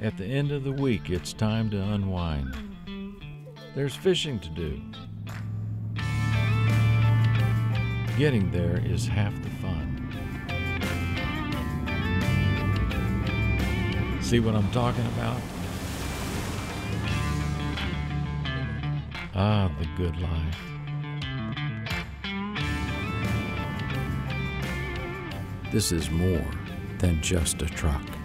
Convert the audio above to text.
At the end of the week, it's time to unwind. There's fishing to do. Getting there is half the fun. See what I'm talking about? Ah, the good life. This is more than just a truck.